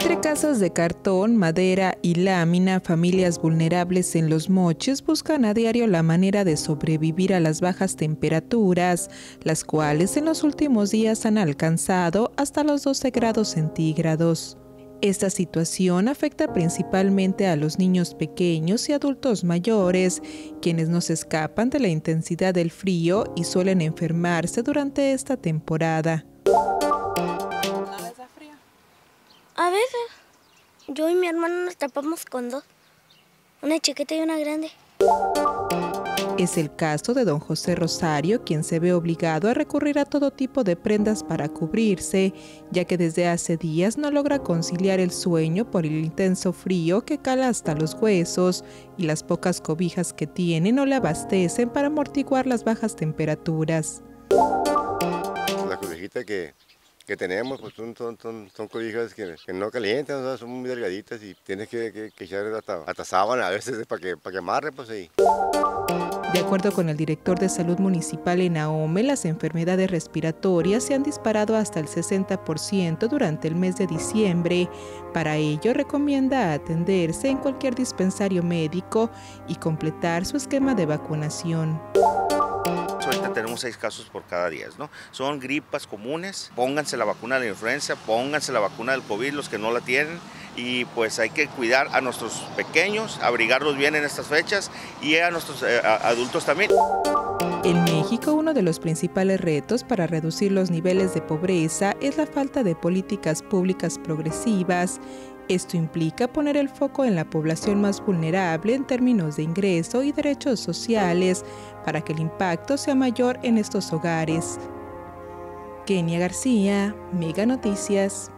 Entre casas de cartón, madera y lámina, familias vulnerables en los moches buscan a diario la manera de sobrevivir a las bajas temperaturas, las cuales en los últimos días han alcanzado hasta los 12 grados centígrados. Esta situación afecta principalmente a los niños pequeños y adultos mayores, quienes no se escapan de la intensidad del frío y suelen enfermarse durante esta temporada. A veces, yo y mi hermano nos tapamos con dos, una chiquita y una grande. Es el caso de don José Rosario, quien se ve obligado a recurrir a todo tipo de prendas para cubrirse, ya que desde hace días no logra conciliar el sueño por el intenso frío que cala hasta los huesos y las pocas cobijas que tiene no le abastecen para amortiguar las bajas temperaturas. La cobijita que que tenemos pues son, son, son, cobijas que, no calientan, son muy delgaditas y tienes que, echar hasta, hasta, sábana a veces para que, para que amarre, pues ahí. De acuerdo con el director de salud municipal en Ahome, las enfermedades respiratorias se han disparado hasta el 60% durante el mes de diciembre. Para ello, recomienda atenderse en cualquier dispensario médico y completar su esquema de vacunación seis casos por cada día, ¿no? Son gripas comunes, pónganse la vacuna de la influenza, pónganse la vacuna del COVID, los que no la tienen, y pues hay que cuidar a nuestros pequeños, abrigarlos bien en estas fechas y a nuestros eh, adultos también. En México, uno de los principales retos para reducir los niveles de pobreza es la falta de políticas públicas progresivas esto implica poner el foco en la población más vulnerable en términos de ingreso y derechos sociales para que el impacto sea mayor en estos hogares. Kenia García, Mega Noticias.